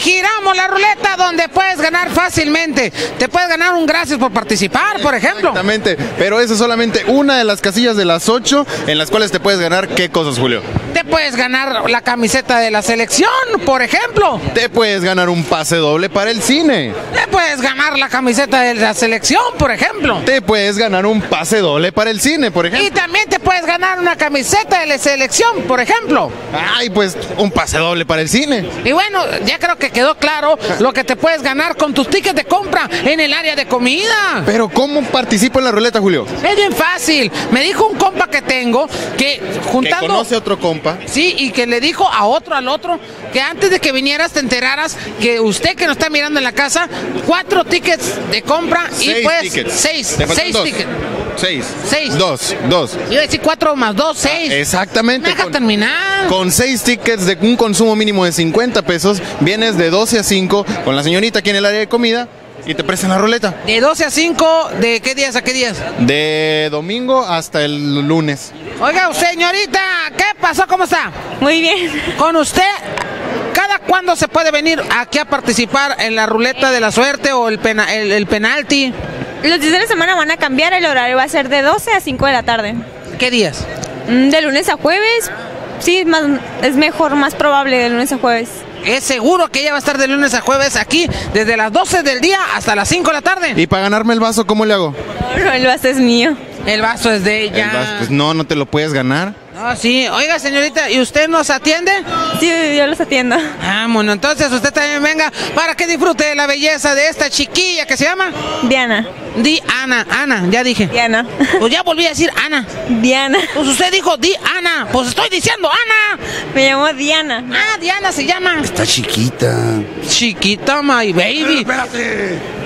Giramos la ruleta donde puedes ganar fácilmente. Te puedes ganar un gracias por participar, por ejemplo. Exactamente, pero esa es solamente una de las casillas de las ocho en las cuales te puedes ganar qué cosas, Julio. Te puedes ganar la camiseta de la selección, por ejemplo. Te puedes ganar un pase doble para el cine. Te puedes ganar la camiseta de la selección, por ejemplo. Te puedes ganar un pase doble para el cine, por ejemplo. Y también te puedes ganar una camiseta de la selección, por ejemplo. Ay, pues un pase doble para el cine. Y bueno, ya creo que quedó claro lo que te puedes ganar con tus tickets de compra en el área de comida. Pero ¿cómo participo en la ruleta, Julio? Es bien fácil. Me dijo un compa que tengo que Que juntando... conoce a otro compa. Sí, y que le dijo a otro, al otro, que antes de que vinieras te enteraras que usted que nos está mirando en la casa, cuatro tickets de compra y pues tickets. seis, seis dos. tickets. Seis. Seis. Dos, dos. Iba a decir cuatro más dos, seis. Exactamente. Me deja con- terminar. Con seis tickets de un consumo mínimo de 50 pesos, vienes de 12 a 5 con la señorita aquí en el área de comida y te prestan la ruleta. De 12 a 5, ¿de qué días a qué días? De domingo hasta el lunes. Oiga, señorita, ¿qué pasó? ¿Cómo está? Muy bien. Con usted, ¿cada cuándo se puede venir aquí a participar en la ruleta de la suerte o el, pena- el, el penalti? Los días de la semana van a cambiar, el horario va a ser de 12 a 5 de la tarde. ¿Qué días? Mm, De lunes a jueves, sí, es, más, es mejor, más probable de lunes a jueves. Es seguro que ella va a estar de lunes a jueves aquí, desde las 12 del día hasta las 5 de la tarde. Y para ganarme el vaso, ¿cómo le hago? No, no, el vaso es mío. El vaso es de El ella. vaso, pues no, no te lo puedes ganar. No, sí. Oiga, señorita, ¿y usted nos atiende? Sí, yo los atiendo. Ah, bueno, entonces usted también venga para que disfrute de la belleza de esta chiquilla que se llama Diana. Di Ana. Ana, ya dije. Diana. Pues ya volví a decir Ana. Diana. Pues usted dijo Di Ana. Pues estoy diciendo Ana. Me llamo Diana. Ah, Diana se llama. Está chiquita. Chiquita, my baby.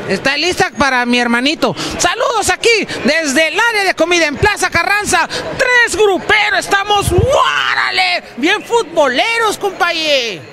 Está lista para mi hermanito. Saludos aquí desde el área de comida en Plaza Carranza. Tres gruperos. Bien futboleros, compañero.